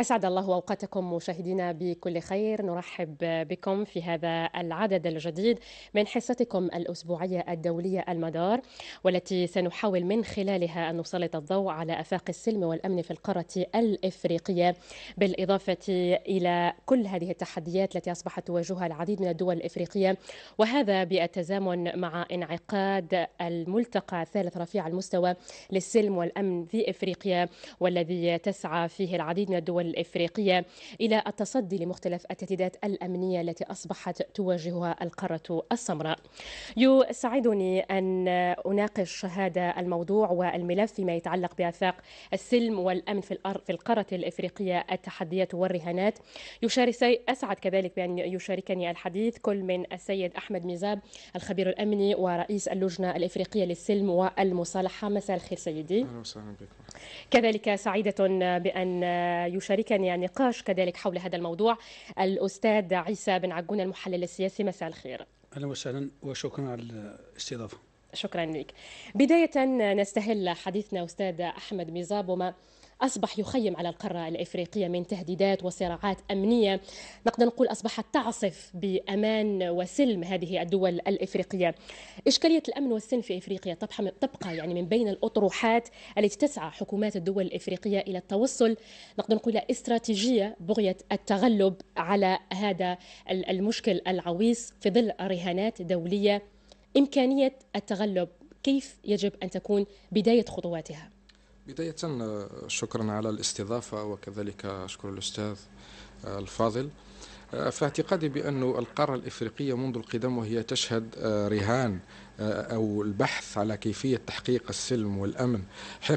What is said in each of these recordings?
أسعد الله أوقاتكم مشاهدينا بكل خير. نرحب بكم في هذا العدد الجديد من حصتكم الأسبوعية الدولية المدار والتي سنحاول من خلالها أن نسلط الضوء على أفاق السلم والأمن في القارة الإفريقية. بالإضافة إلى كل هذه التحديات التي أصبحت تواجهها العديد من الدول الإفريقية وهذا بالتزامن مع انعقاد الملتقى الثالث رفيع المستوى للسلم والأمن في إفريقيا والذي تسعى فيه العديد من الدول الإفريقية إلى التصدي لمختلف التهديدات الأمنية التي أصبحت تواجهها القارة السمراء. يسعدني أن أناقش هذا الموضوع والملف فيما يتعلق بآفاق السلم والأمن في في القارة الإفريقية التحديات والرهانات. يشارك أسعد كذلك بأن يشاركني الحديث. كل من السيد أحمد ميزاب الخبير الأمني ورئيس اللجنة الإفريقية للسلم والمصالحة. مساء الخير سيدي. أهلا وسهلا بكم. كذلك سعيدة بأن يشاركني النقاش كذلك حول هذا الموضوع الأستاذ عيسى بن عجون المحلل السياسي. مساء الخير. أهلا وسهلا وشكرا على الاستضافة. شكرا لك. بداية نستهل حديثنا أستاذ أحمد ميزاب وما أصبح يخيم على القارة الإفريقية من تهديدات وصراعات أمنية. نقدر نقول أصبحت تعصف بأمان وسلم هذه الدول الإفريقية. إشكالية الأمن والسلم في إفريقيا تبقى يعني من بين الأطروحات التي تسعى حكومات الدول الإفريقية إلى التوصل. نقدر نقول استراتيجية بغية التغلب على هذا المشكل العويص في ظل رهانات دولية إمكانية التغلب كيف يجب أن تكون بداية خطواتها؟ بداية شكرا على الاستضافة وكذلك أشكر الأستاذ الفاضل في اعتقادي بأن القارة الإفريقية منذ القدم وهي تشهد رهان أو البحث على كيفية تحقيق السلم والأمن.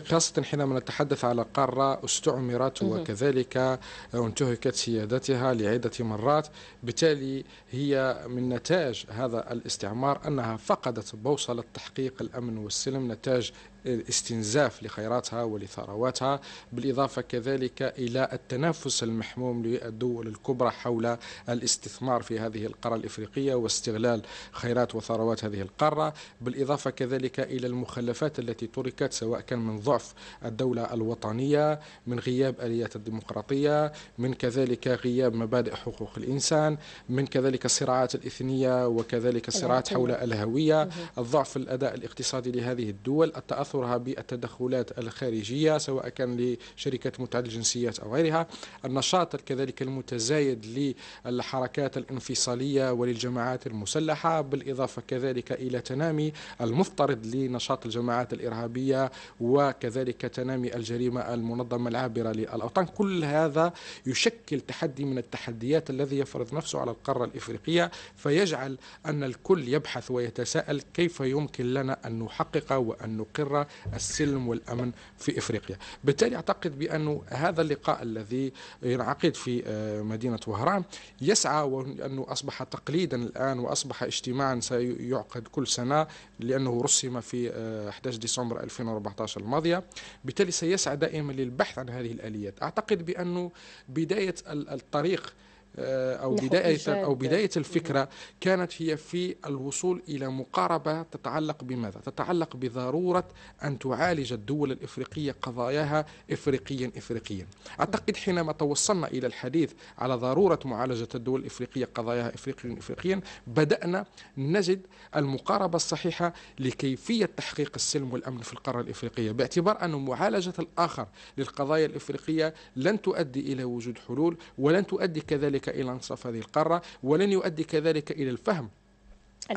خاصة حينما نتحدث على قارة استعمرت وكذلك انتهكت سيادتها لعدة مرات. بالتالي هي من نتاج هذا الاستعمار أنها فقدت بوصلة تحقيق الأمن والسلم نتاج استنزاف لخيراتها ولثرواتها بالإضافة كذلك إلى التنافس المحموم للدول الكبرى حول الاستثمار في هذه القارة الإفريقية واستغلال خيرات وثروات هذه القارة بالإضافة كذلك إلى المخلفات التي تركت سواء كان من ضعف الدولة الوطنية من غياب آليات الديمقراطية من كذلك غياب مبادئ حقوق الإنسان من كذلك الصراعات الإثنية وكذلك الصراعات حول الهوية الضعف الأداء الاقتصادي لهذه الدول التأثرها بالتدخلات الخارجية سواء كان لشركات متعددة الجنسيات أو غيرها. النشاط كذلك المتزايد للحركات الانفصالية وللجماعات المسلحة بالإضافة كذلك إلى تنامي المفترض لنشاط الجماعات الإرهابية وكذلك تنامي الجريمة المنظمة العابرة للأوطان. كل هذا يشكل تحدي من التحديات الذي يفرض نفسه على القارة الإفريقية فيجعل أن الكل يبحث ويتساءل كيف يمكن لنا أن نحقق وأن نقر السلم والأمن في إفريقيا. بالتالي أعتقد بأن هذا اللقاء الذي ينعقد في مدينة وهران يسعى وأنه أصبح تقليدا الآن وأصبح اجتماعا سيعقد كل سنة لأنه رسم في 11 ديسمبر 2014 الماضية. بالتالي سيسعى دائما للبحث عن هذه الآليات. أعتقد بأنه بداية الطريق أو بداية أو بداية الفكرة كانت هي في الوصول إلى مقاربة تتعلق بماذا؟ تتعلق بضرورة أن تعالج الدول الإفريقية قضاياها إفريقيا إفريقيا. أعتقد حينما توصلنا إلى الحديث على ضرورة معالجة الدول الإفريقية قضاياها إفريقيا إفريقيا بدأنا نجد المقاربة الصحيحة لكيفية تحقيق السلم والأمن في القارة الإفريقية باعتبار أن معالجة الآخر للقضايا الإفريقية لن تؤدي إلى وجود حلول ولن تؤدي كذلك ذلك إلى انصاف هذه القارة ولن يؤدي كذلك إلى الفهم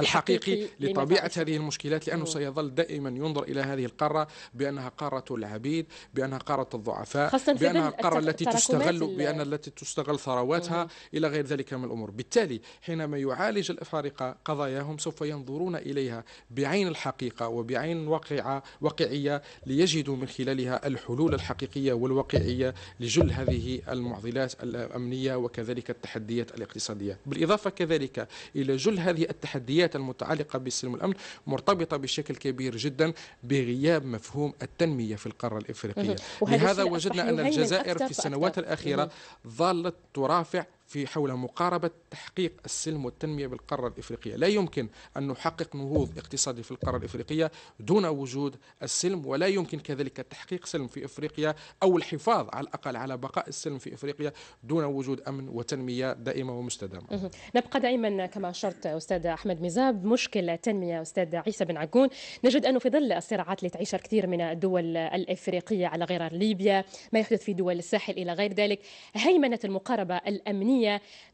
الحقيقي لطبيعة هذه المشكلات لأنه سيظل دائما ينظر إلى هذه القارة بأنها قارة العبيد بأنها قارة الضعفاء بأنها القارة التي تستغل بأن التي تستغل ثرواتها إلى غير ذلك من الأمور. بالتالي حينما يعالج الأفارقة قضاياهم سوف ينظرون إليها بعين الحقيقة وبعين واقعة واقعية ليجدوا من خلالها الحلول الحقيقية والواقعية لجل هذه المعضلات الأمنية وكذلك التحديات الاقتصادية. بالإضافة كذلك إلى جل هذه التحديات التحديات المتعلقة بالسلم والأمن مرتبطة بشكل كبير جدا بغياب مفهوم التنمية في القارة الإفريقية. لهذا وجدنا أن الجزائر في السنوات الأخيرة ظلت ترافع في حول مقاربة تحقيق السلم والتنمية بالقارة الإفريقية. لا يمكن أن نحقق نهوض اقتصادي في القارة الإفريقية دون وجود السلم ولا يمكن كذلك تحقيق سلم في إفريقيا أو الحفاظ على الأقل على بقاء السلم في إفريقيا دون وجود أمن وتنمية دائمة ومستدامة. نبقى دائما كما أشرت أستاذ أحمد مزاب مشكلة تنمية أستاذ عيسى بن عقون نجد أنه في ظل الصراعات اللي تعيشها الكثير من الدول الإفريقية على غير ليبيا ما يحدث في دول الساحل إلى غير ذلك هيمنة المقاربة الأمنية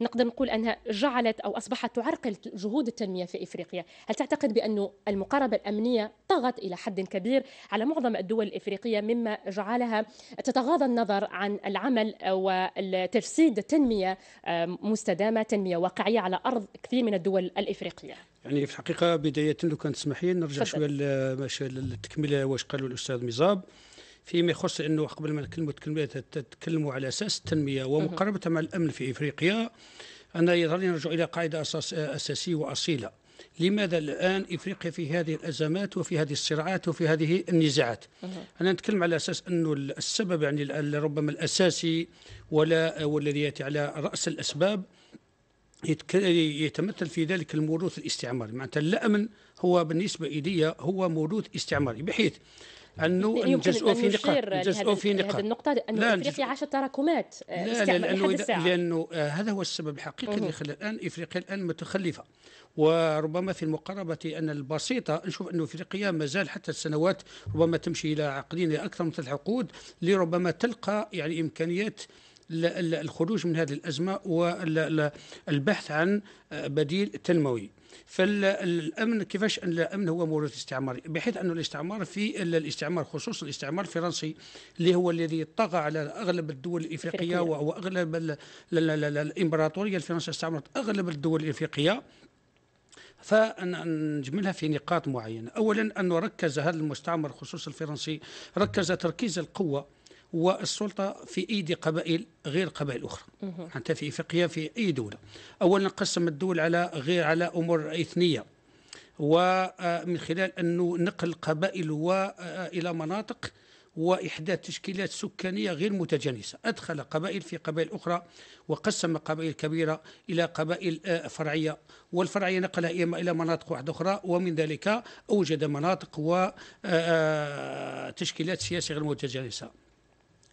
نقدر نقول أنها جعلت أو أصبحت تعرقل جهود التنمية في إفريقيا. هل تعتقد بأن المقاربة الأمنية طغت إلى حد كبير على معظم الدول الإفريقية مما جعلها تتغاضى النظر عن العمل وتجسيد تنمية مستدامة تنمية واقعية على أرض كثير من الدول الإفريقية؟ يعني في الحقيقة بداية لو كان تسمحي نرجع شوية للتكملة واش قالوا الأستاذ مزاب فيما يخص إنه قبل ما نتكلموا تتكلموا على أساس التنمية ومقاربتها مع الأمن في إفريقيا أنا يظل نرجع إلى قاعدة أساس أساسية وأصيلة. لماذا الآن إفريقيا في هذه الأزمات وفي هذه الصراعات وفي هذه النزاعات؟ أنا نتكلم على أساس أنه السبب يعني ربما الأساسي ولا والذي يأتي على رأس الأسباب يتمثل في ذلك الموروث الاستعماري. معناتها الأمن هو بالنسبة إلي هو موروث استعماري. بحيث أنه نجزئوا في نقاط نجزئوا في نقاط. هذه النقطة أن إفريقيا عاشت تراكمات لا لا لأنه, لأنه هذا هو السبب الحقيقي اللي خلى الآن إفريقيا الآن متخلفة. وربما في المقاربة أن البسيطة نشوف أن إفريقيا ما زال حتى السنوات ربما تمشي إلى عقدين أكثر من ثلاث عقود لربما تلقى يعني إمكانيات الخروج من هذه الأزمة والبحث عن بديل تنموي. فالأمن كيفاش أن الأمن هو موروث استعماري بحيث انه الاستعمار في الاستعمار خصوصا الاستعمار الفرنسي اللي هو الذي طغى على أغلب الدول الإفريقية وأغلب الإمبراطورية الفرنسية استعمرت أغلب الدول الإفريقية. فنجملها في نقاط معينة. اولا انه ركز هذا المستعمر خصوصا الفرنسي ركز تركيز القوة والسلطة في أيدي قبائل غير قبائل أخرى. حتى في إفريقيا في أي دولة. أولا قسم الدول على غير على أمور إثنية. ومن خلال أنه نقل قبائل إلى مناطق وإحداث تشكيلات سكانية غير متجانسة. أدخل قبائل في قبائل أخرى وقسم قبائل كبيرة إلى قبائل فرعية. والفرعية نقلها إلى مناطق واحدة أخرى ومن ذلك أوجد مناطق وتشكيلات سياسية غير متجانسة.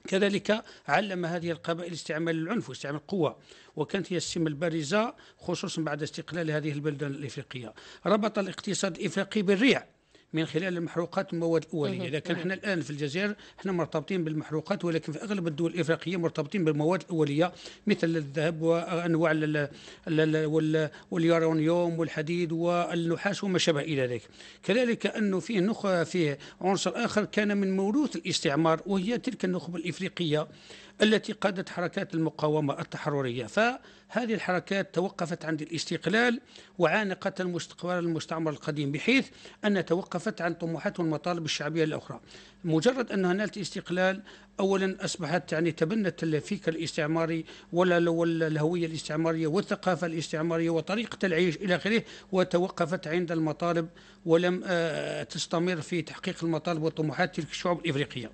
كذلك علم هذه القبائل استعمال العنف واستعمال القوة وكانت هي السمة البارزة خصوصا بعد استقلال هذه البلدان الإفريقية. ربط الاقتصاد الإفريقي بالريع. من خلال المحروقات المواد الأولية. لكن إحنا الآن في الجزائر إحنا مرتبطين بالمحروقات ولكن في أغلب الدول الإفريقية مرتبطين بالمواد الأولية مثل الذهب وأنواع واليورانيوم والحديد والنحاس وما شابه إلى ذلك. كذلك أنه فيه نخ فيه عنصر آخر كان من موروث الاستعمار وهي تلك النخبة الإفريقية التي قادت حركات المقاومة التحررية. فهذه الحركات توقفت عند الاستقلال وعانقت المستقبل المستعمر القديم بحيث أن توقفت عن طموحات والمطالب الشعبية الأخرى. مجرد أنها نالت استقلال أولا أصبحت يعني تبنت الفكر الاستعماري ولا الهوية الاستعمارية والثقافة الاستعمارية وطريقة العيش إلى آخره وتوقفت عند المطالب ولم آه، تستمر في تحقيق المطالب والطموحات تلك الشعوب الإفريقية.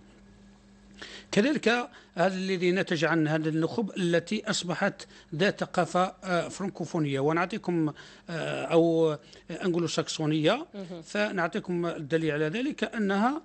كذلك هذا الذي نتج عن هذه النخب التي أصبحت ذات ثقافة آه، فرنكوفونية. ونعطيكم آه، أو أنجلو ساكسونية فنعطيكم الدليل على ذلك أنها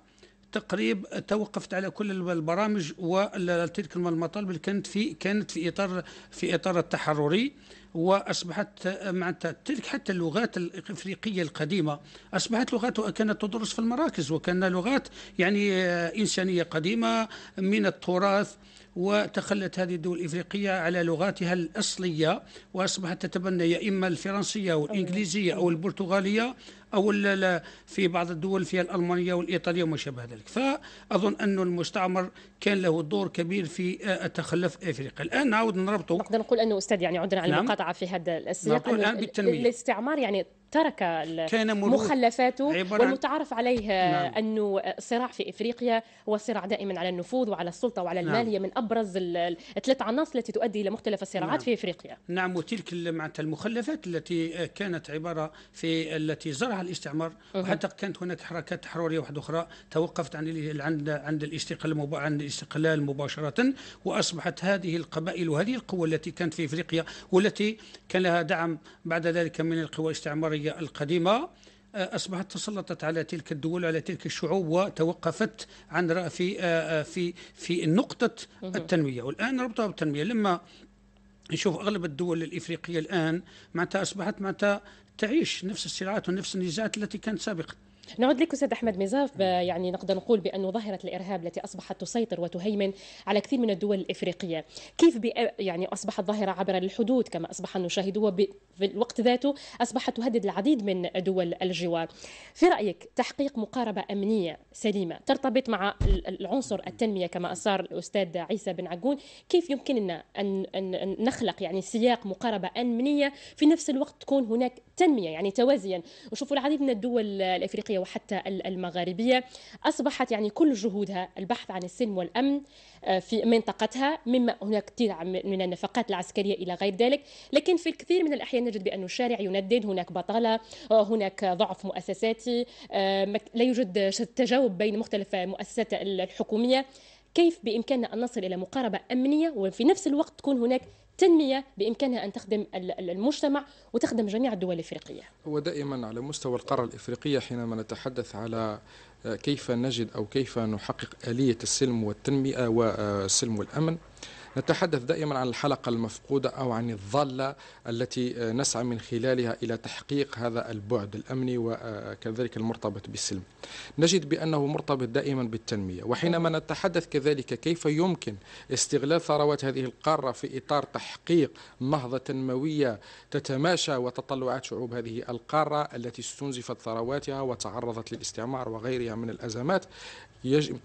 تقريب توقفت على كل البرامج وتلك المطالب اللي كانت في كانت في اطار في إطار التحرري. وأصبحت معناتها تلك حتى اللغات الإفريقية القديمة أصبحت لغات كانت تدرس في المراكز وكان لغات يعني إنسانية قديمة من التراث. وتخلت هذه الدول الإفريقية على لغاتها الأصلية وأصبحت تتبنى يا إما الفرنسية أو الإنجليزية أو البرتغالية أو في بعض الدول فيها الألمانية والإيطالية وما شابه ذلك فأظن أن المستعمر كان له دور كبير في تخلف إفريقيا الآن نعود نربطه نقدر نقول أنه أستاذ يعني عندنا على نعم. المقاطعة في هذا السياق الآن بالتنمية. الاستعمار يعني ترك مخلفاته والمتعارف عليه نعم. أنه الصراع في إفريقيا هو صراع دائما على النفوذ وعلى السلطة وعلى المال نعم. هي من أبرز الثلاث عناصر التي تؤدي إلى مختلف الصراعات نعم. في إفريقيا نعم وتلك معناتها المخلفات التي كانت عبارة في التي زرعها الاستعمار. وحتى كانت هناك حركات تحررية واحدة أخرى توقفت عن عند عند الاستقلال عن الاستقلال مباشرة وأصبحت هذه القبائل وهذه القوى التي كانت في إفريقيا والتي كان لها دعم بعد ذلك من القوى الاستعمارية القديمة آه، أصبحت تسلطت على تلك الدول وعلى تلك الشعوب وتوقفت عن في آه، آه، في في نقطة التنمية. والآن نربطها بالتنمية. لما نشوف أغلب الدول الإفريقية الآن معناتها أصبحت معناتها تعيش نفس الصراعات ونفس النزاعات التي كانت سابقا نعود لك أستاذ أحمد مزاف يعني نقدر نقول بأن ظاهرة الإرهاب التي أصبحت تسيطر وتهيمن على كثير من الدول الإفريقية. كيف يعني أصبحت ظاهرة عبر الحدود كما أصبح نشاهدها في الوقت ذاته أصبحت تهدد العديد من دول الجوار. في رأيك تحقيق مقاربة أمنية سليمة ترتبط مع العنصر التنمية كما أصار الأستاذ عيسى بن عجون كيف يمكننا ان ان نخلق يعني سياق مقاربة أمنية في نفس الوقت تكون هناك تنمية يعني توازيا؟ وشوفوا العديد من الدول الإفريقية وحتى المغاربية أصبحت يعني كل جهودها البحث عن السلم والأمن آه، في منطقتها مما هناك كثير من النفقات العسكرية إلى غير ذلك. لكن في الكثير من الأحيان نجد بأن الشارع يندد هناك بطالة آه، هناك ضعف مؤسساتي آه، لا يوجد تجاوب بين مختلف المؤسسات الحكومية. كيف بإمكاننا أن نصل إلى مقاربة أمنية وفي نفس الوقت تكون هناك تنمية بإمكانها أن تخدم المجتمع وتخدم جميع الدول الإفريقية. هو دائما على مستوى القارة الإفريقية حينما نتحدث على كيف نجد أو كيف نحقق آلية السلم والتنمية والسلم والأمن نتحدث دائما عن الحلقة المفقودة أو عن الضالة التي نسعى من خلالها إلى تحقيق هذا البعد الأمني وكذلك المرتبط بالسلم. نجد بأنه مرتبط دائما بالتنمية وحينما نتحدث كذلك كيف يمكن استغلال ثروات هذه القارة في إطار تحقيق نهضة تنموية تتماشى وتطلعات شعوب هذه القارة التي استنزفت ثرواتها وتعرضت للاستعمار وغيرها من الأزمات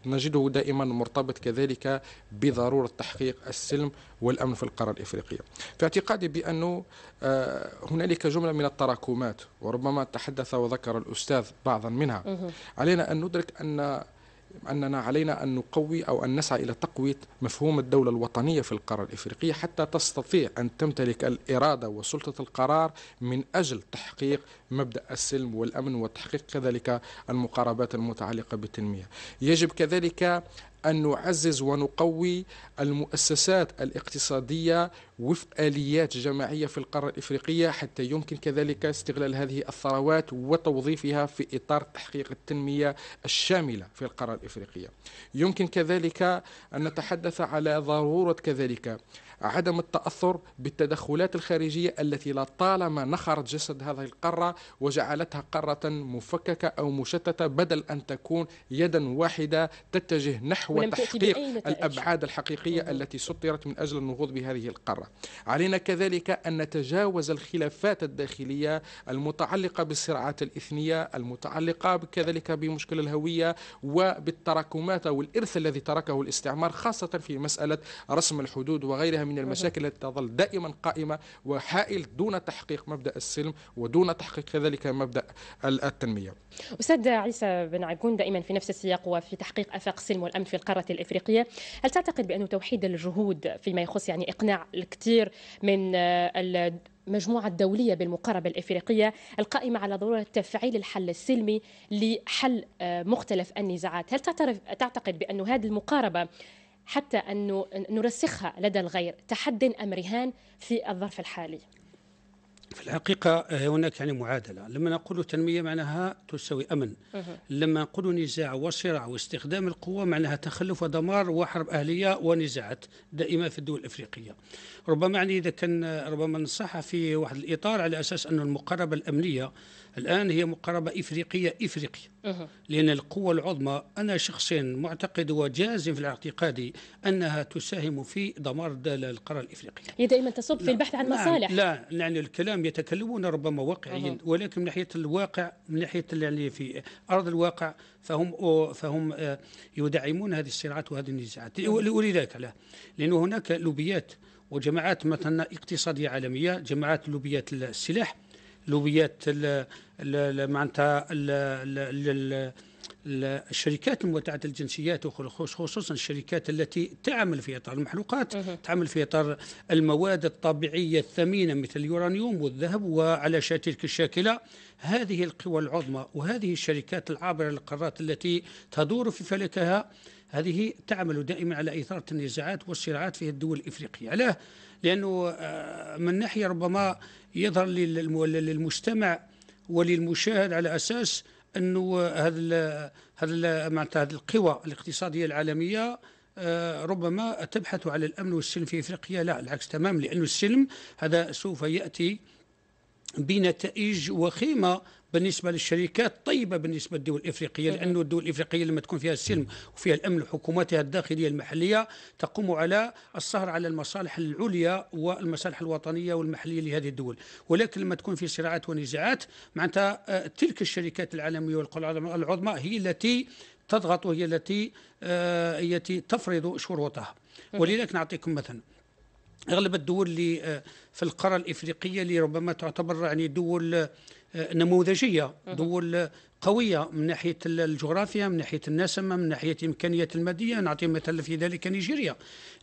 نجده دائما مرتبط كذلك بضرورة تحقيق السلم والأمن في القارة الإفريقية. في اعتقادي بأنه آه، هنالك جملة من التراكمات وربما تحدث وذكر الأستاذ بعضا منها. علينا أن ندرك أن أننا علينا أن نقوي أو أن نسعى إلى تقوية مفهوم الدولة الوطنية في القارة الإفريقية حتى تستطيع أن تمتلك الإرادة وسلطة القرار من أجل تحقيق مبدأ السلم والأمن وتحقيق كذلك المقاربات المتعلقة بالتنمية. يجب كذلك أن نعزز ونقوي المؤسسات الاقتصادية وفق آليات جماعية في القارة الإفريقية حتى يمكن كذلك استغلال هذه الثروات وتوظيفها في إطار تحقيق التنمية الشاملة في القارة الإفريقية. يمكن كذلك أن نتحدث على ضرورة كذلك عدم التأثر بالتدخلات الخارجية التي لطالما نخرت جسد هذه القارة وجعلتها قارة مفككة أو مشتتة بدل أن تكون يدا واحدة تتجه نحو تحقيق الأبعاد الحقيقية التي سطرت من أجل النهوض بهذه القارة. علينا كذلك أن نتجاوز الخلافات الداخلية المتعلقة بالصراعات الإثنية المتعلقة كذلك بمشكل الهوية وبالتراكمات أو الإرث الذي تركه الاستعمار خاصة في مسألة رسم الحدود وغيرها من المشاكل التي تظل دائما قائمة وحائل دون تحقيق مبدأ السلم ودون تحقيق كذلك مبدأ التنمية. أستاذ عيسى بن عقون دائما في نفس السياق وفي تحقيق آفاق السلم والأمن في القارة الإفريقية. هل تعتقد بأن توحيد الجهود فيما يخص يعني إقناع الكثير من المجموعة الدولية بالمقاربة الإفريقية القائمة على ضرورة تفعيل الحل السلمي لحل مختلف النزاعات؟ هل تعتقد بأن هذه المقاربة حتى أن نرسخها لدى الغير تحد أم رهان في الظرف الحالي؟ في الحقيقة آه، هناك يعني معادلة. لما نقول تنمية معناها تساوي أمن. لما نقول نزاع وصراع واستخدام القوة معناها تخلف ودمار وحرب أهلية ونزاعات دائمة في الدول الإفريقية. ربما يعني إذا كان ربما نصح في واحد الإطار على أساس أن المقاربة الأمنية الآن هي مقاربة إفريقية إفريقية لأن القوة العظمى أنا شخصيا معتقد وجازم في الاعتقاد أنها تساهم في دمار القارة الإفريقية. هي دائما تصب في البحث عن مصالح. لا يعني الكلام يتكلمون ربما واقعيا ولكن من ناحية الواقع من ناحية يعني في أرض الواقع فهم فهم آه، يدعمون هذه الصراعات وهذه النزاعات. ولذلك لا لأنه هناك لوبيات وجماعات مثلا اقتصادية عالمية جماعات لوبيات السلاح لوبيات معناتها الشركات المتعددة الجنسيات خصوصا الشركات التي تعمل في إطار المحروقات تعمل في إطار المواد الطبيعية الثمينة مثل اليورانيوم والذهب وعلى تلك الشاكلة. هذه القوى العظمى وهذه الشركات العابرة للقارات التي تدور في فلكها هذه تعمل دائما على إثارة النزاعات والصراعات في الدول الإفريقية. علاه لأنه آه، من ناحية ربما يظهر للمجتمع وللمشاهد على أساس أنه هذا هذا معناتها هذه القوى الاقتصادية العالمية آه، ربما تبحث على الأمن والسلم في إفريقيا. لا العكس تمام لأن السلم هذا سوف يأتي بنتائج وخيمة بالنسبة للشركات طيبة بالنسبة للدول الإفريقية لأنه الدول الإفريقية لما تكون فيها السلم وفيها الأمن وحكوماتها الداخلية المحلية تقوم على السهر على المصالح العليا والمصالح الوطنية والمحلية لهذه الدول. ولكن لما تكون في صراعات ونزاعات معناتها آه، تلك الشركات العالمية والقوى العظمى هي التي تضغط وهي التي آه، التي تفرض شروطها. ولذلك نعطيكم مثلا أغلب الدول اللي آه، في القارة الإفريقية اللي ربما تعتبر يعني دول نموذجية دول قوية من ناحية الجغرافيا من ناحية النسمه من ناحية الإمكانيات المادية. نعطي مثال في ذلك نيجيريا.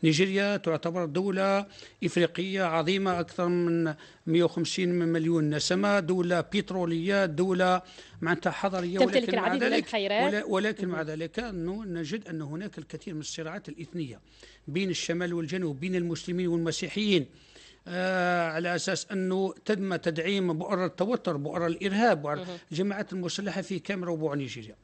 نيجيريا تعتبر دولة إفريقية عظيمة أكثر من 150 مليون نسمة دولة بترولية دولة معناتها حضريه ولكن مع ذلك ولكن مع ذلك نجد أن هناك الكثير من الصراعات الإثنية بين الشمال والجنوب بين المسلمين والمسيحيين. آه على أساس أنه تم تدعيم بؤر التوتر بؤر الإرهاب بؤر الجماعات المسلحة في كاميرا وبوع نيجيريا.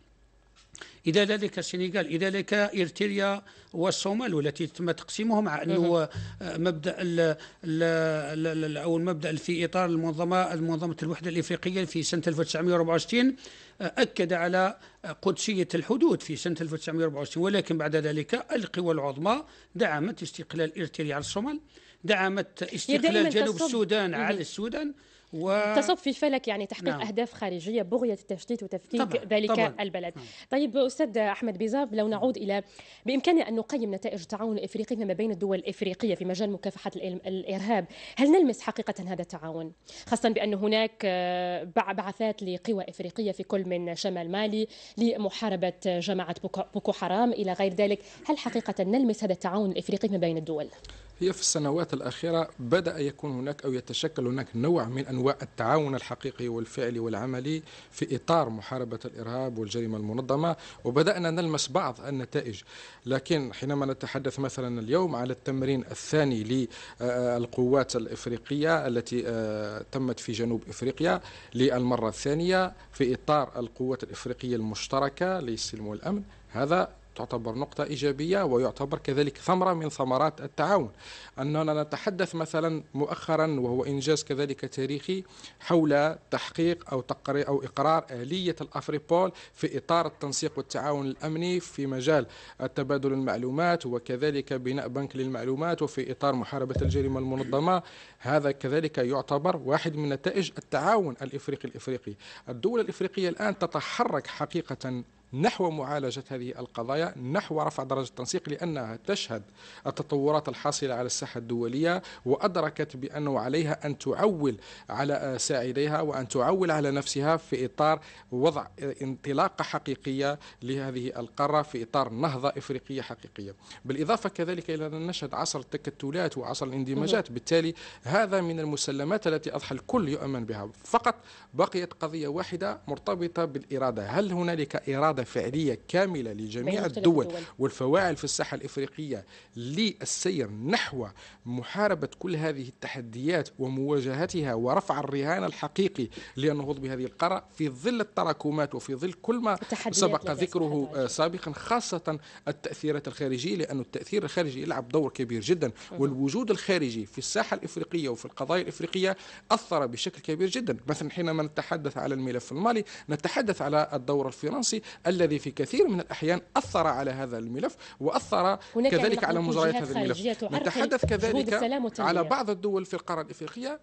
إذا ذلك السنغال إذا ذلك إرتريا والصومال والتي تم تقسيمهم مع أنه آه، مبدأ ال ال أو المبدأ في إطار المنظمة منظمة الوحدة الإفريقية في سنة 1964 آه، أكد على قدسية الحدود في سنة 1964 ولكن بعد ذلك القوى العظمى دعمت استقلال إرتريا على الصومال. دعمت استقلال جنوب السودان على السودان و... تصب في فلك يعني تحقيق نعم. أهداف خارجية بغية التشتيت وتفكيك طبعًا. ذلك طبعًا. البلد نعم. طيب أستاذ أحمد بيزاف لو نعود إلى بإمكاننا أن نقيم نتائج التعاون الافريقي ما بين الدول الافريقيه في مجال مكافحة الإرهاب هل نلمس حقيقة هذا التعاون خاصة بأن هناك آه، بعثات لقوى إفريقية في كل من شمال مالي لمحاربة جماعة بوكو حرام إلى غير ذلك هل حقيقة نلمس هذا التعاون الإفريقي ما بين الدول هي في السنوات الأخيرة بدأ يكون هناك أو يتشكل هناك نوع من أنواع التعاون الحقيقي والفعلي والعملي في إطار محاربة الإرهاب والجريمة المنظمة وبدأنا نلمس بعض النتائج. لكن حينما نتحدث مثلا اليوم على التمرين الثاني للقوات الإفريقية التي آه، تمت في جنوب إفريقيا للمرة الثانية في إطار القوات الإفريقية المشتركة للسلم والأمن هذا تعتبر نقطة إيجابية ويعتبر كذلك ثمرة من ثمرات التعاون. أننا نتحدث مثلا مؤخرا وهو إنجاز كذلك تاريخي حول تحقيق أو تقرير أو إقرار آلية الأفريبول في إطار التنسيق والتعاون الأمني في مجال تبادل المعلومات وكذلك بناء بنك للمعلومات وفي إطار محاربة الجريمة المنظمة. هذا كذلك يعتبر واحد من نتائج التعاون الإفريقي الإفريقي. الدول الإفريقية الآن تتحرك حقيقة نحو معالجة هذه القضايا نحو رفع درجة التنسيق لأنها تشهد التطورات الحاصلة على الساحة الدولية وأدركت بأنه عليها أن تعول على ساعديها وأن تعول على نفسها في إطار وضع انطلاقة حقيقية لهذه القارة في إطار نهضة إفريقية حقيقية. بالإضافة كذلك إلى أن نشهد عصر التكتلات وعصر الاندماجات. بالتالي هذا من المسلمات التي أضحى الكل يؤمن بها. فقط بقيت قضية واحدة مرتبطة بالإرادة. هل هنالك إرادة إرادة فعلية كاملة لجميع الدول, الدول. والفواعل في الساحة الإفريقية للسير نحو محاربة كل هذه التحديات ومواجهتها ورفع الرهان الحقيقي للنهوض بهذه القارة في ظل التراكمات وفي ظل كل ما سبق ذكره آه، سابقا خاصة التأثيرات الخارجية لأن التأثير الخارجي يلعب دور كبير جدا. والوجود الخارجي في الساحة الإفريقية وفي القضايا الإفريقية أثر بشكل كبير جدا. مثلا حينما نتحدث على الملف المالي نتحدث على الدور الفرنسي الذي في كثير من الأحيان أثر على هذا الملف وأثر كذلك على مجريات هذا الملف. نتحدث كذلك على بعض الدول في القارة الإفريقية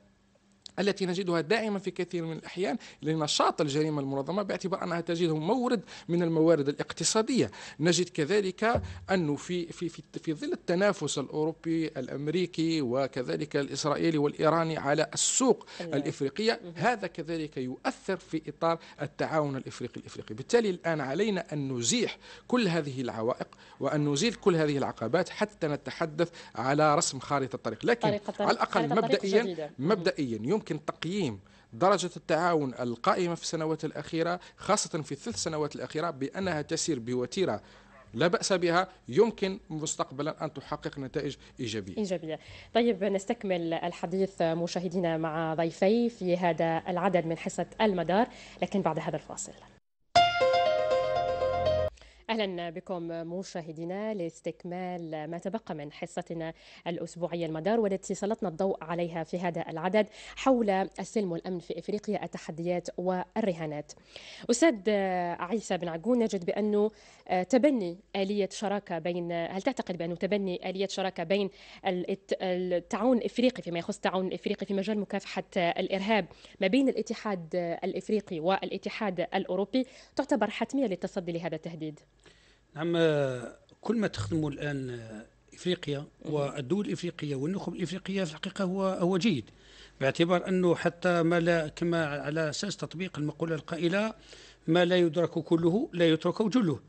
التي نجدها دائما في كثير من الأحيان لنشاط الجريمة المنظمة باعتبار أنها تجده مورد من الموارد الاقتصادية. نجد كذلك أنه في, في, في, في ظل التنافس الأوروبي الأمريكي وكذلك الإسرائيلي والإيراني على السوق الإفريقية هذا كذلك يؤثر في إطار التعاون الإفريقي الإفريقي. بالتالي الآن علينا أن نزيح كل هذه العوائق وأن نزيل كل هذه العقبات حتى نتحدث على رسم خارطة الطريق. لكن على الأقل مبدئيا مبدئيا يمكن تقييم درجة التعاون القائمة في السنوات الأخيرة خاصة في الثلاث سنوات الأخيرة بأنها تسير بوتيرة لا بأس بها يمكن مستقبلا أن تحقق نتائج إيجابية. إيجابية. طيب نستكمل الحديث مشاهدينا مع ضيفي في هذا العدد من حصة المدار لكن بعد هذا الفاصل. أهلا بكم مشاهدينا لاستكمال ما تبقى من حصتنا الأسبوعية المدار والتي سلطنا الضوء عليها في هذا العدد حول السلم والأمن في إفريقيا التحديات والرهانات. أستاذ عيسى بن عقون نجد بانه تبني آلية شراكة بين هل تعتقد بانه تبني آلية شراكة بين التعاون الإفريقي فيما يخص التعاون الإفريقي في مجال مكافحة الإرهاب ما بين الاتحاد الإفريقي والاتحاد الأوروبي تعتبر حتمية للتصدي لهذا التهديد؟ نعم كل ما تخدمه الآن إفريقيا والدول الإفريقية والنخب الإفريقية في الحقيقة هو هو جيد باعتبار أنه حتى ما لا كما على أساس تطبيق المقولة القائلة ما لا يدرك كله لا يترك جله.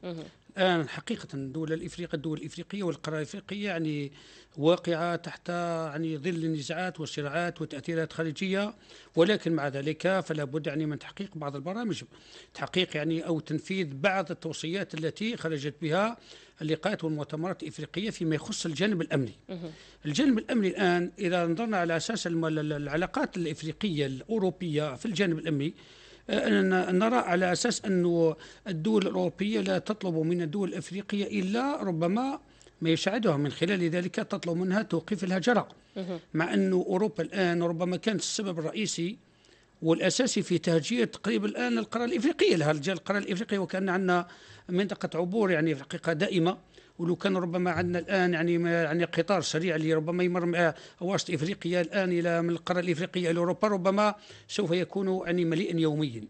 الآن حقيقة الدول الإفريقية الدول الإفريقية والقارة الإفريقية يعني واقعة تحت يعني ظل النزاعات والصراعات وتأثيرات خارجية ولكن مع ذلك فلا بد يعني من تحقيق بعض البرامج تحقيق يعني أو تنفيذ بعض التوصيات التي خرجت بها اللقاءات والمؤتمرات الإفريقية فيما يخص الجانب الأمني. الجانب الأمني الآن إذا نظرنا على أساس العلاقات الإفريقية الأوروبية في الجانب الأمني نرى على أساس أنه الدول الأوروبية لا تطلب من الدول الأفريقية إلا ربما ما يساعدها. من خلال ذلك تطلب منها توقيف الهجرة. مع أن أوروبا الآن ربما كانت السبب الرئيسي والأساسي في تهجير تقريبا الآن القارة الإفريقية. لها القارة الإفريقية وكأن عندنا منطقة عبور يعني في الحقيقة دائمة. ولو كان ربما عندنا الآن يعني يعني قطار سريع اللي ربما يمر وسط إفريقيا الآن إلى من القارة الإفريقية إلى أوروبا ربما سوف يكون يعني مليئا يوميا.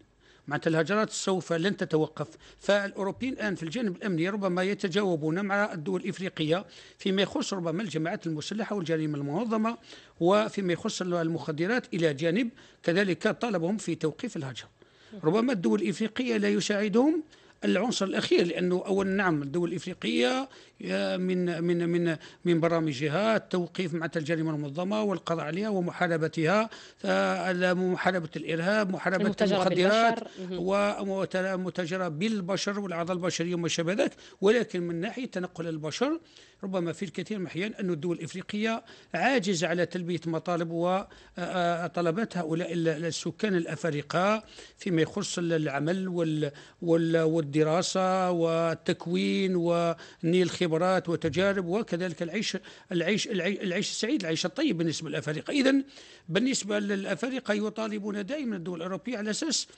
معناتها الهجرات سوف لن تتوقف. فالأوروبيين الآن في الجانب الأمني ربما يتجاوبون مع الدول الإفريقية فيما يخص ربما الجماعات المسلحة والجريمة المنظمة وفيما يخص المخدرات إلى جانب كذلك طالبهم في توقيف الهجر ربما الدول الإفريقية لا يساعدهم العنصر الأخير لأنه اولا نعم الدول الإفريقية من من من من برامجها توقيف مع الجريمة المنظمة والقضاء عليها ومحاربتها. محاربة الإرهاب محاربة المخدرات ومتاجره بالبشر والأعضاء البشرية وما شابه ذلك. ولكن من ناحية تنقل البشر ربما في الكثير من الأحيان أن الدول الإفريقية عاجزة على تلبية مطالب وطلبات هؤلاء السكان الأفارقة فيما يخص العمل والدراسة والتكوين ونيل الخبرات وتجارب وكذلك العيش العيش العيش السعيد العيش الطيب بالنسبة للأفارقة. إذا بالنسبة للأفارقة يطالبون دائما الدول الأوروبية على أساس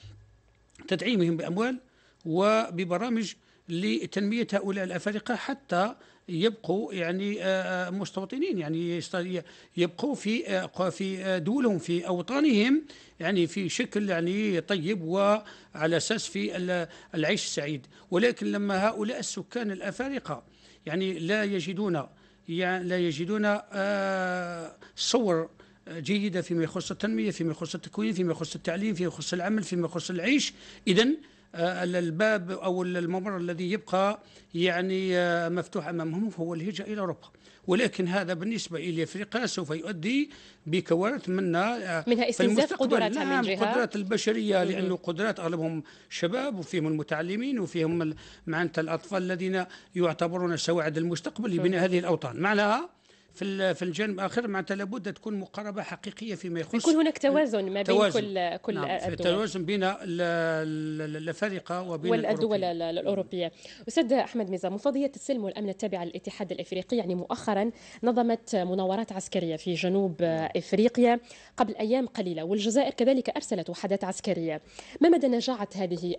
تدعيمهم بأموال وببرامج لتنمية هؤلاء الأفارقة حتى يبقوا يعني آه، آه، مستوطنين يعني يبقوا في آه، في دولهم في أوطانهم يعني في شكل يعني طيب وعلى أساس في العيش السعيد. ولكن لما هؤلاء السكان الأفارقة يعني لا يجدون يعني لا يجدون صور جيدة فيما يخص التنمية فيما يخص التكوين فيما يخص التعليم فيما يخص العمل فيما يخص العيش. إذا آه، الباب أو الممر الذي يبقى يعني آه، مفتوح أمامهم هو الهجرة إلى أوروبا. ولكن هذا بالنسبة إلى أفريقيا سوف يؤدي بكوارث منا آه، منها استنزاف قدراتها نعم من جهة. قدرات البشرية لأنه قدرات أغلبهم شباب وفيهم المتعلمين وفيهم معناتها الأطفال الذين يعتبرون سواعد المستقبل لبناء هذه الأوطان. معناها في في الجانب الآخر معناتها لابد تكون مقاربة حقيقية فيما يخص يكون هناك توازن ما بين توازن. كل كل نعم. الدول توازن بين الأفارقة وبين والدول الأوروبية أستاذ أحمد ميزا مفوضيه السلم والأمن التابعه للاتحاد الإفريقي يعني مؤخرا نظمت مناورات عسكرية في جنوب إفريقيا قبل أيام قليلة والجزائر كذلك أرسلت وحدات عسكرية ما مدى نجاعة هذه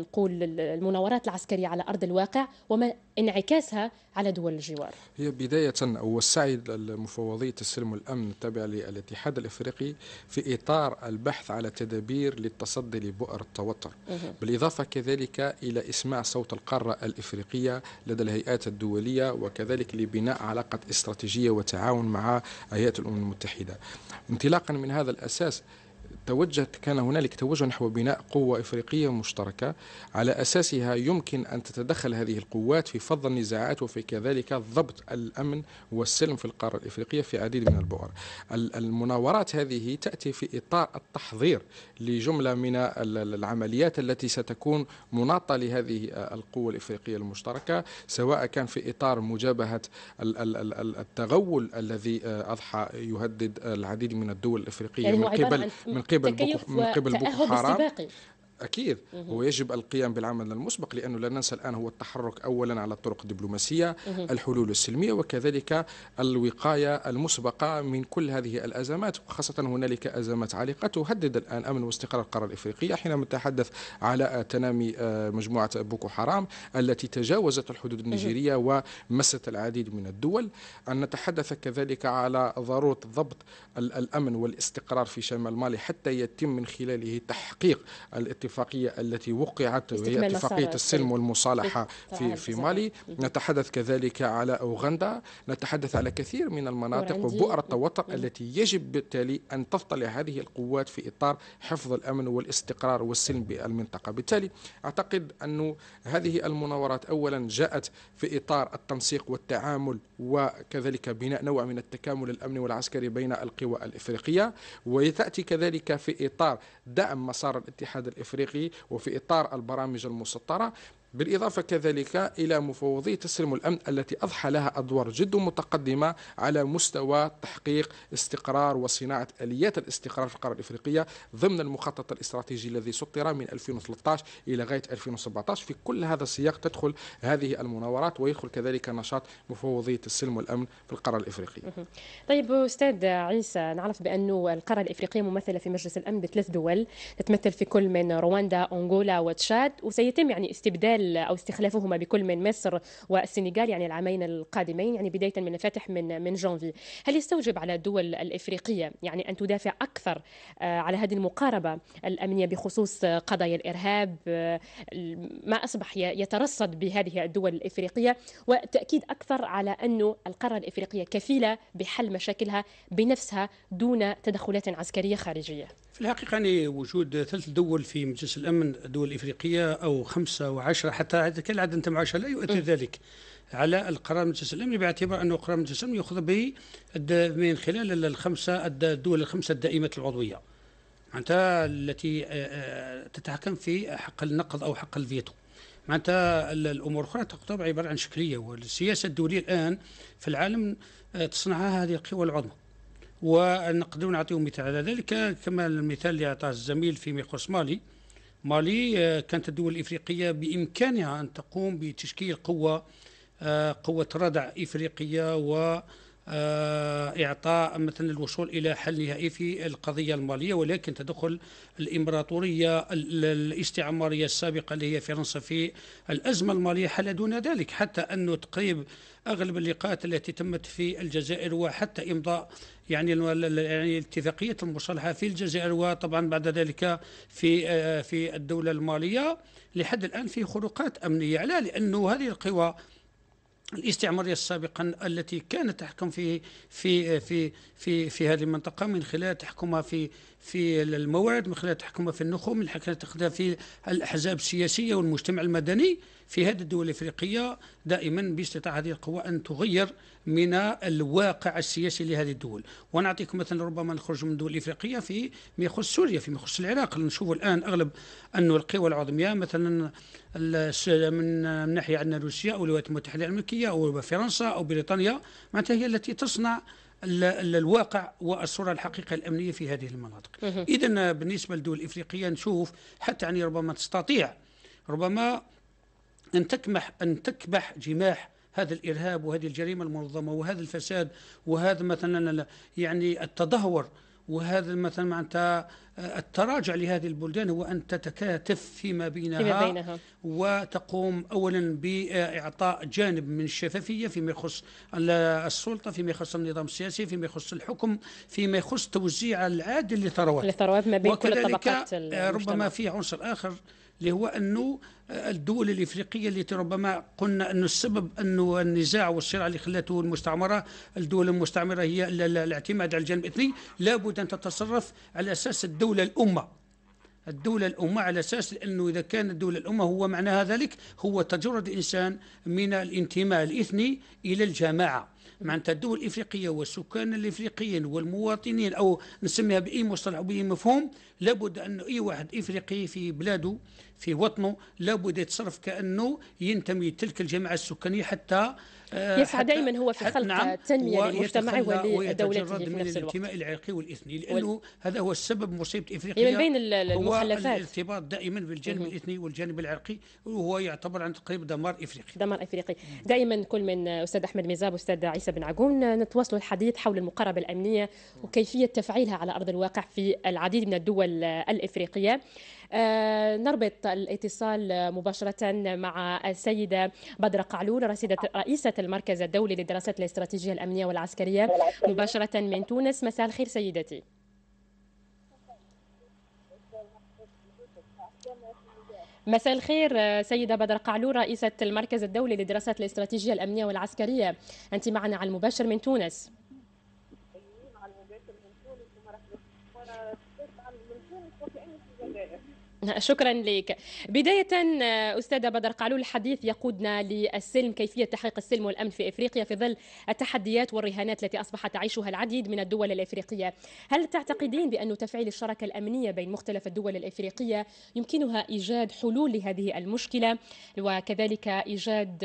نقول المناورات العسكرية على أرض الواقع وما انعكاسها على دول الجوار. هي بداية هو السعي لمفوضية السلم والأمن التابعة للاتحاد الإفريقي في إطار البحث على تدابير للتصدي لبؤر التوتر. بالإضافة كذلك إلى إسماع صوت القارة الإفريقية لدى الهيئات الدولية وكذلك لبناء علاقة استراتيجية وتعاون مع هيئة الأمم المتحدة. انطلاقا من هذا الأساس توجه كان هنالك توجه نحو بناء قوة إفريقية مشتركة على أساسها يمكن أن تتدخل هذه القوات في فض النزاعات وفي كذلك ضبط الأمن والسلم في القارة الإفريقية في عديد من البؤر. المناورات هذه تأتي في إطار التحضير لجملة من العمليات التي ستكون مناطة لهذه القوة الإفريقية المشتركة سواء كان في إطار مجابهة التغول الذي أضحى يهدد العديد من الدول الإفريقية يعني من قبل من قبل بوكو من قبل بوكو حرام. أكيد. ويجب القيام بالعمل المسبق لأنه لا ننسى الآن هو التحرك أولا على الطرق الدبلوماسية الحلول السلمية وكذلك الوقاية المسبقة من كل هذه الأزمات وخاصة هنالك أزمات عالقة تهدد الآن أمن واستقرار القارة الإفريقية حينما نتحدث على تنامي آه، مجموعة بوكو حرام التي تجاوزت الحدود النيجيرية ومست العديد من الدول. أن نتحدث كذلك على ضرورة ضبط الأمن والاستقرار في شمال مالي حتى يتم من خلاله تحقيق الاتفاق الاتفاقية التي وقعت وهي اتفاقية السلم والمصالحة في في مالي. نتحدث كذلك على أوغندا. نتحدث على كثير من المناطق وبؤر التوتر التي يجب بالتالي أن تطلع هذه القوات في إطار حفظ الأمن والاستقرار والسلم بالمنطقة. بالتالي أعتقد أن هذه المناورات أولا جاءت في إطار التنسيق والتعامل وكذلك بناء نوع من التكامل الأمني والعسكري بين القوى الإفريقية وتأتي كذلك في إطار دعم مسار الاتحاد الإفريقي الإفريقي وفي إطار البرامج المسطرة. بالإضافة كذلك إلى مفوضية السلم والأمن التي أضحى لها أدوار جد متقدمة على مستوى تحقيق استقرار وصناعة آليات الاستقرار في القارة الإفريقية ضمن المخطط الاستراتيجي الذي سطر من 2013 إلى غاية 2017 في كل هذا السياق تدخل هذه المناورات ويدخل كذلك نشاط مفوضية السلم والأمن في القارة الإفريقية. طيب أستاذ عيسى نعرف بأن القارة الإفريقية ممثلة في مجلس الأمن بثلاث دول تتمثل في كل من رواندا أنغولا وتشاد وسيتم يعني استبدال أو استخلافهما بكل من مصر والسنغال يعني العامين القادمين يعني بداية من الفاتح من من جانفي. هل يستوجب على الدول الإفريقية يعني أن تدافع أكثر آه، على هذه المقاربة الأمنية بخصوص قضايا الإرهاب آه، ما أصبح يترصد بهذه الدول الإفريقية وتأكيد أكثر على أن القارة الإفريقية كفيلة بحل مشاكلها بنفسها دون تدخلات عسكرية خارجية؟ في الحقيقة يعني وجود ثلاث دول في مجلس الأمن الدول الإفريقية أو خمسة وعشرة حتى كان العدد أنت عشرة لا يؤثر ذلك على القرار مجلس الأمن باعتبار أنه قرار مجلس الأمن يأخذ به من خلال الخمسة الدول الخمسة الدائمة العضوية معناتها التي تتحكم في حق النقض أو حق الفيتو. معناتها الأمور الاخرى تعتبر عبارة عن شكلية والسياسة الدولية الآن في العالم تصنعها هذه القوى العظمى. ونقدر نعطيه مثال. على ذلك كما المثال اللي أعطاه الزميل في ميقوس مالي. مالي آه، كانت الدول الإفريقية بإمكانها أن تقوم بتشكيل قوة آه، قوة ردع إفريقية و إعطاء مثلا الوصول إلى حل نهائي في القضية المالية ولكن تدخل الإمبراطورية الاستعمارية السابقة اللي هي فرنسا في الأزمة المالية حل دون ذلك حتى أنه تقريب أغلب اللقاءات التي تمت في الجزائر وحتى إمضاء يعني يعني اتفاقية المصالحة في الجزائر وطبعا بعد ذلك في آه، في الدولة المالية. لحد الآن في خروقات أمنية. لا لأنه هذه القوى الاستعمارية السابقة التي كانت تحكم في في في في في هذه المنطقة من خلال تحكمها في في الموارد من خلال تحكمها في النخوم من خلال تحكمها في الأحزاب السياسية والمجتمع المدني. في هذه الدول الإفريقية دائما باستطاعة هذه القوى أن تغير من الواقع السياسي لهذه الدول. ونعطيكم مثلا ربما نخرج من الدول الإفريقية في ما يخص سوريا فيما يخص العراق. نشوف الآن أغلب انه القوى العظميه مثلا من ناحية عندنا روسيا أو الولايات المتحدة الأمريكية أو فرنسا أو بريطانيا معناتها هي التي تصنع الواقع والصورة الحقيقية الأمنية في هذه المناطق. اذا بالنسبة للدول الإفريقية نشوف حتى يعني ربما تستطيع ربما أن تكمح أن تكبح جماح هذا الإرهاب وهذه الجريمة المنظمة وهذا الفساد وهذا مثلا يعني التدهور وهذا مثلا معناتها التراجع لهذه البلدان هو أن تتكاتف فيما بينها, فيما بينها. وتقوم أولا بإعطاء جانب من الشفافية فيما يخص السلطة فيما يخص النظام السياسي فيما يخص الحكم فيما يخص توزيع العادل للثروات للثروات ما بين كل الطبقات ربما في عنصر آخر اللي هو أنه الدول الإفريقية التي ربما قلنا أن السبب أنه النزاع والصراع اللي خلته المستعمرة الدول المستعمرة هي الاعتماد على الجانب الإثني لابد أن تتصرف على أساس الدولة الأمة. الدولة الأمة على أساس أنه إذا كانت الدولة الأمة هو معناها ذلك هو تجرد الإنسان من الانتماء الإثني إلى الجماعة. معناتها الدول الإفريقية والسكان الإفريقيين والمواطنين أو نسميها بأي مصطلح بأي مفهوم لابد أن أي واحد إفريقي في بلاده في وطنه لابد يتصرف كأنه ينتمي تلك الجماعة السكانية حتى يسعى دائما هو في خلق نعم تنمية للمجتمع ولدولته في نفس الوقت. الانتماء العرقي والإثني لأنه وال... هذا هو السبب مصيبة إفريقيا. من بين المخلفات هو الارتباط دائما بالجانب الإثني والجانب العرقي وهو يعتبر عن تقريب دمار إفريقي. دمار إفريقي. دائما كل من أستاذ أحمد ميزاب وأستاذ عيسى بن عقون نتواصل الحديث حول المقاربة الأمنية وكيفية تفعيلها على أرض الواقع في العديد من الدول الإفريقية. آه، نربط الاتصال مباشرة مع السيدة بدر قعلول رئيسة المركز الدولي للدراسات الاستراتيجية الأمنية والعسكرية مباشرة من تونس. مساء الخير سيدتي. مساء الخير سيدة بدر قعلول رئيسة المركز الدولي للدراسات الاستراتيجية الأمنية والعسكرية. أنت معنا على المباشر من تونس. شكرا لك. بداية أستاذة بدر قالوا الحديث يقودنا للسلم كيفية تحقيق السلم والأمن في إفريقيا في ظل التحديات والرهانات التي أصبحت تعيشها العديد من الدول الإفريقية. هل تعتقدين بأن تفعيل الشراكة الأمنية بين مختلف الدول الإفريقية يمكنها إيجاد حلول لهذه المشكلة؟ وكذلك إيجاد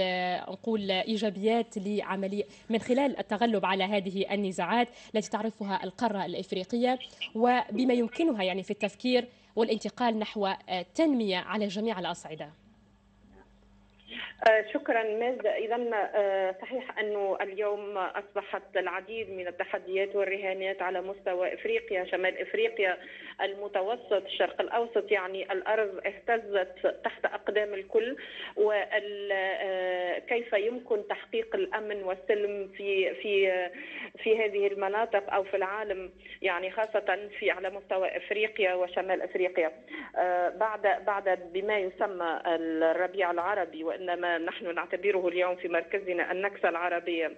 نقول إيجابيات لعملية من خلال التغلب على هذه النزاعات التي تعرفها القارة الإفريقية؟ وبما يمكنها يعني في التفكير والانتقال نحو آه، تنمية على جميع الأصعدة. شكرا. ماز اذا آه، صحيح انه اليوم أصبحت العديد من التحديات والرهانات على مستوى إفريقيا شمال إفريقيا المتوسط الشرق الأوسط يعني الأرض اهتزت تحت أقدام الكل. وكيف يمكن تحقيق الأمن والسلم في في في هذه المناطق أو في العالم يعني خاصة في على مستوى إفريقيا وشمال إفريقيا؟ بعد بعد بما يسمى الربيع العربي وانما نحن نعتبره اليوم في مركزنا النكسة العربية.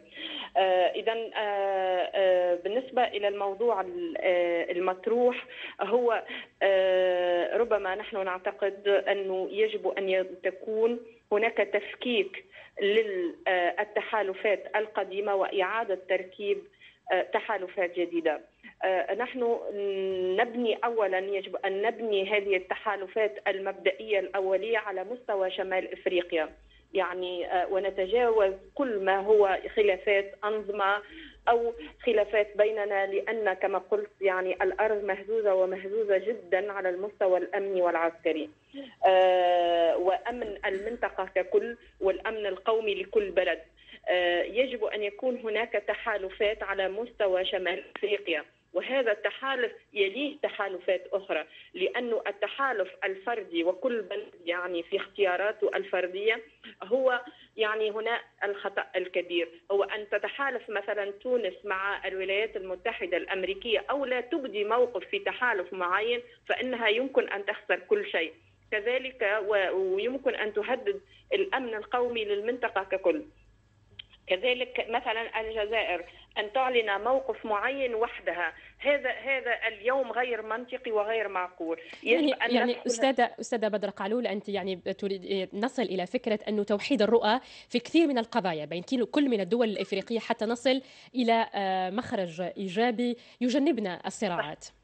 آه، إذا آه، آه، بالنسبة إلى الموضوع المطروح هو ربما نحن نعتقد أنه يجب أن تكون هناك تفكيك للتحالفات القديمة وإعادة تركيب تحالفات جديدة. نحن نبني اولا يجب أن نبني هذه التحالفات المبدئية الأولية على مستوى شمال إفريقيا. يعني آه، ونتجاوز كل ما هو خلافات أنظمة أو خلافات بيننا لأن كما قلت يعني الأرض مهزوزة ومهزوزة جدا على المستوى الأمني والعسكري. آه، وأمن المنطقة ككل والأمن القومي لكل بلد. آه، يجب أن يكون هناك تحالفات على مستوى شمال أفريقيا. وهذا التحالف يليه تحالفات أخرى لأن التحالف الفردي وكل بلد يعني في اختياراته الفردية هو يعني هنا الخطأ الكبير. هو أن تتحالف مثلا تونس مع الولايات المتحدة الأمريكية أو لا تبدي موقف في تحالف معين فإنها يمكن أن تخسر كل شيء. كذلك ويمكن أن تهدد الأمن القومي للمنطقة ككل. كذلك مثلا الجزائر أن تعلن موقف معين وحدها. هذا هذا اليوم غير منطقي وغير معقول. يعني يعني أستاذة أستاذة بدر قعلول أنت يعني تريد نصل إلى فكرة انه توحيد الرؤى في كثير من القضايا بين كل من الدول الإفريقية حتى نصل إلى آه، مخرج إيجابي يجنبنا الصراعات. صح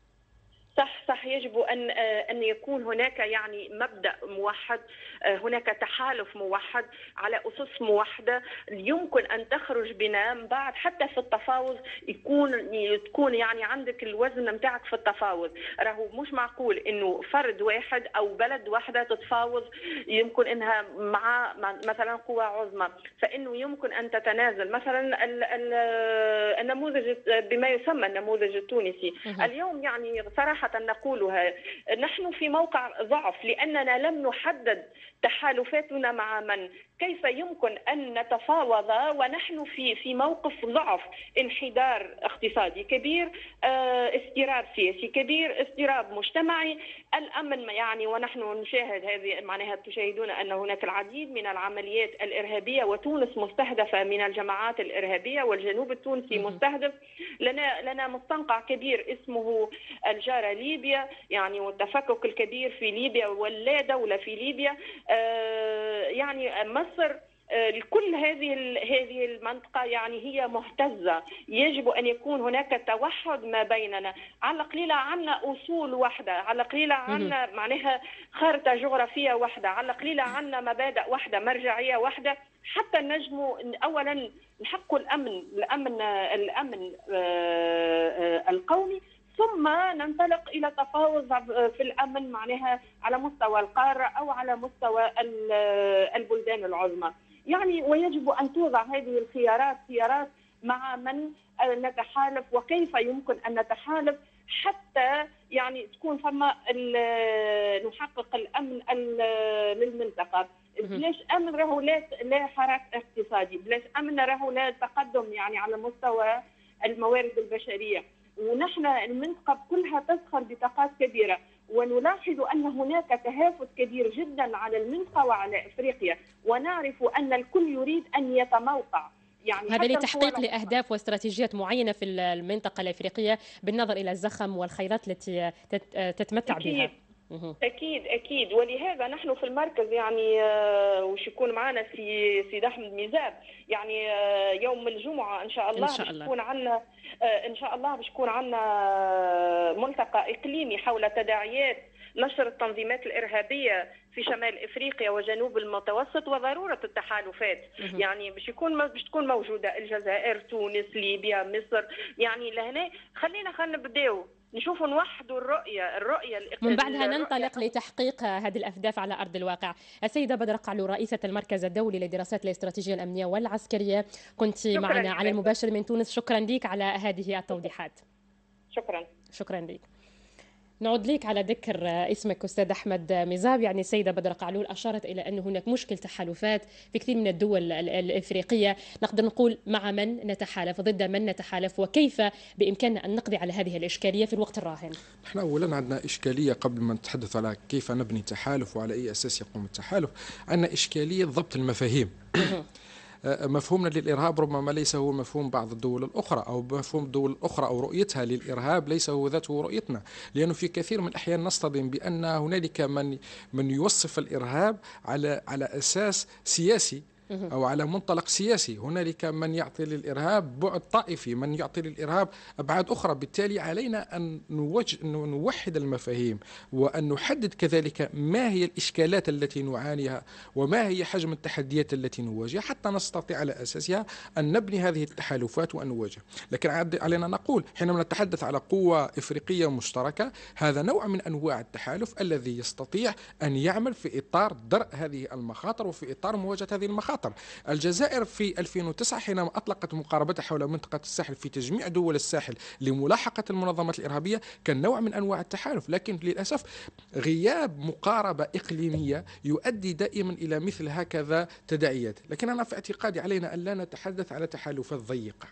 صح يجب أن أن يكون هناك يعني مبدأ موحد هناك تحالف موحد على أسس موحدة. يمكن أن تخرج بنا من بعد حتى في التفاوض يكون تكون يعني عندك الوزن نتاعك في التفاوض. راهو مش معقول إنه فرد واحد أو بلد واحدة تتفاوض يمكن إنها مع مثلا قوى عظمى. فإنه يمكن أن تتنازل. مثلا النموذج بما يسمى النموذج التونسي. اليوم يعني صراحة نقولها. نحن في موقع ضعف لأننا لم نحدد تحالفاتنا مع من. كيف يمكن أن نتفاوض ونحن في في موقف ضعف؟ انحدار اقتصادي كبير آه، استيراد سياسي كبير اضطراب مجتمعي. الأمن يعني ونحن نشاهد هذه معناها تشاهدون أن هناك العديد من العمليات الإرهابية وتونس مستهدفة من الجماعات الإرهابية والجنوب التونسي مستهدف. لنا لنا مستنقع كبير اسمه الجارة ليبيا يعني والتفكك الكبير في ليبيا واللا دولة في ليبيا. آه، يعني مصر آه، كل هذه هذه المنطقة يعني هي مهتزة. يجب أن يكون هناك توحد ما بيننا. على القليلة عنا أصول واحدة. على القليلة عنا معناها خارطة جغرافية واحدة. على القليلة عنا مبادئ واحدة مرجعية واحدة. حتى نجموا أولا نحققوا الأمن الأمن الأمن آه، القومي. ثم ننطلق إلى تفاوض في الأمن معناها على مستوى القارة أو على مستوى البلدان العظمى. يعني ويجب أن توضع هذه الخيارات خيارات مع من نتحالف وكيف يمكن أن نتحالف حتى يعني تكون فما نحقق الأمن للمنطقة. بلاش أمن راهو لا لا حراك اقتصادي بلاش أمن راهو لا تقدم يعني على مستوى الموارد البشرية. ونحن المنطقة كلها تزخر بطاقات كبيرة ونلاحظ أن هناك تهافت كبير جدا على المنطقة وعلى إفريقيا ونعرف أن الكل يريد أن يتموقع يعني هذا لتحقيق لأهداف واستراتيجيات معينة في المنطقة الإفريقية بالنظر إلى الزخم والخيرات التي تتمتع. بها أكيد أكيد. ولهذا نحن في المركز يعني آه، وش يكون معنا في سيد احمد ميزاب يعني آه، يوم الجمعة إن شاء الله شاء الله. تكون عندنا آه، إن شاء الله باش يكون عندنا ملتقى إقليمي حول تداعيات نشر التنظيمات الإرهابية في شمال إفريقيا وجنوب المتوسط وضرورة التحالفات. يعني باش يكون باش تكون موجودة الجزائر تونس ليبيا مصر. يعني لهنا خلينا خلينا نبدأو. نشوف نوحدوا الرؤية الرؤية من بعدها ننطلق لتحقيق هذه الأهداف على أرض الواقع. السيدة بدر قعلو رئيسة المركز الدولي للدراسات الاستراتيجية الأمنية والعسكرية. كنت معنا على المباشر من تونس. شكرا لك على هذه التوضيحات. شكرا. شكرا لك. نعود ليك على ذكر اسمك أستاذ أحمد مزاب يعني السيدة بدر قعلول أشارت إلى أن هناك مشكل تحالفات في كثير من الدول الإفريقية. نقدر نقول مع من نتحالف ضد من نتحالف وكيف بإمكاننا أن نقضي على هذه الإشكالية في الوقت الراهن؟ نحن اولا عندنا إشكالية قبل ما نتحدث على كيف نبني تحالف وعلى أي أساس يقوم التحالف. عندنا إشكالية ضبط المفاهيم. مفهومنا للإرهاب ربما ليس هو مفهوم بعض الدول الأخرى أو مفهوم الدول الأخرى أو رؤيتها للإرهاب ليس هو ذاته رؤيتنا. لأنه في كثير من الأحيان نصطدم بأن هنالك من من يوصف الإرهاب على على أساس سياسي أو على منطلق سياسي. هنالك من يعطي للإرهاب بعد طائفي من يعطي للإرهاب أبعاد أخرى. بالتالي علينا أن نوحد المفاهيم وأن نحدد كذلك ما هي الإشكالات التي نعانيها وما هي حجم التحديات التي نواجهها حتى نستطيع على أساسها أن نبني هذه التحالفات وأن نواجه لكن علينا نقول حينما نتحدث على قوة إفريقية مشتركة هذا نوع من أنواع التحالف الذي يستطيع أن يعمل في إطار درء هذه المخاطر وفي إطار مواجهة هذه المخاطر. خطر. الجزائر في 2009 حينما أطلقت مقاربتها حول منطقة الساحل في تجميع دول الساحل لملاحقة المنظمات الإرهابية كان نوع من أنواع التحالف لكن للأسف غياب مقاربة إقليمية يؤدي دائما إلى مثل هكذا تداعيات. لكن أنا في اعتقادي علينا أن لا نتحدث على تحالفات ضيقة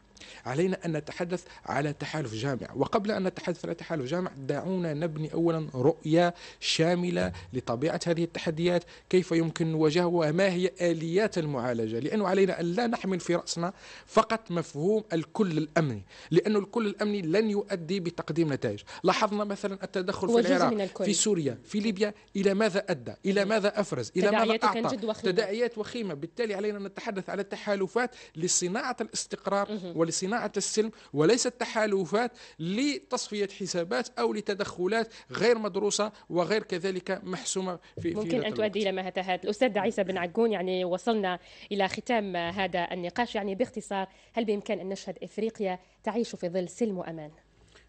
علينا أن نتحدث على تحالف جامع. وقبل أن نتحدث على تحالف جامع دعونا نبني أولا رؤية شاملة لطبيعة هذه التحديات كيف يمكن نواجهها وما هي آليات المعالجة لأنه علينا أن لا نحمل في رأسنا فقط مفهوم الكل الأمني لأنه الكل الأمني لن يؤدي بتقديم نتائج. لاحظنا مثلا التدخل في العراق في سوريا في ليبيا إلى ماذا أدى؟ إلى ماذا أفرز؟ إلى ماذا أعطى؟ تداعيات وخيمة. بالتالي علينا أن نتحدث على التحالفات لصناعة الاستقرار ولصناعة لصناعة السلم وليست تحالفات لتصفية حسابات أو لتدخلات غير مدروسة وغير كذلك محسومة في ممكن أن تؤدي إلى ما هذا الأستاذ عيسى بن عجون يعني وصلنا إلى ختام هذا النقاش يعني باختصار هل بإمكان أن نشهد إفريقيا تعيش في ظل سلم وأمان؟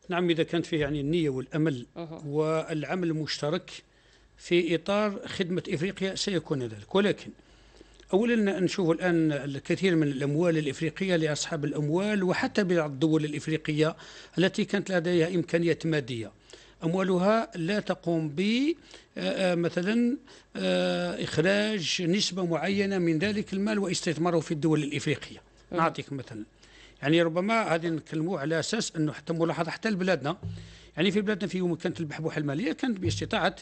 نعم إذا كانت فيه يعني النية والأمل. والعمل المشترك في إطار خدمة إفريقيا سيكون ذلك ولكن اولا نشوف الآن الكثير من الأموال الإفريقية لأصحاب الأموال وحتى بعض الدول الإفريقية التي كانت لديها إمكانيات مادية أموالها لا تقوم ب آه، آه، مثلا آه، إخراج نسبة معينة من ذلك المال واستثماره في الدول الإفريقية. نعطيك مثلا. يعني ربما هذه نتكلموا على أساس أنه حتى ملاحظة حتى لبلادنا يعني في بلادنا في يوم كانت البحبوحه المالية كانت باستطاعة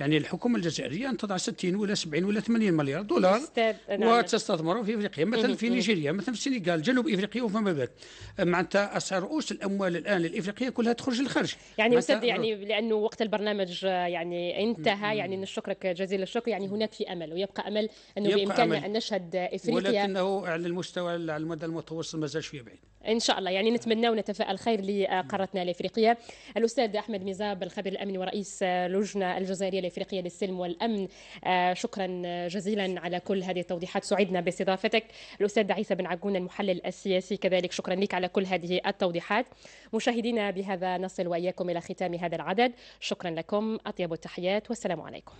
يعني الحكومة الجزائرية أن تضع 60 ولا 70 ولا 80 مليار دولار نعم. وتستثمر في إفريقيا مثلا في نيجيريا مثلا في السنغال جنوب إفريقيا وفما بالك معناتها رؤوس الأموال الآن الافريقيه كلها تخرج للخارج. يعني أستاذ يعني لأنه وقت البرنامج يعني انتهى يعني نشكرك جزيل الشكر. يعني هناك في أمل ويبقى أمل أنه بإمكاننا أن نشهد إفريقيا. ولكنه على المستوى على المدى المتوسط ما زال شوية بعيد. إن شاء الله. يعني نتمنى ونتفائل خير لقارتنا الإفريقية. الأستاذ أحمد ميزاب الخبير الامني ورئيس لجنة الجزائرية الإفريقية للسلم والأمن. آه، شكرا جزيلا على كل هذه التوضيحات. سعدنا باستضافتك. الأستاذ عيسى بن عجون المحلل السياسي كذلك شكرا لك على كل هذه التوضيحات. مشاهدينا بهذا نصل وإياكم إلى ختام هذا العدد. شكرا لكم. أطيب التحيات. والسلام عليكم.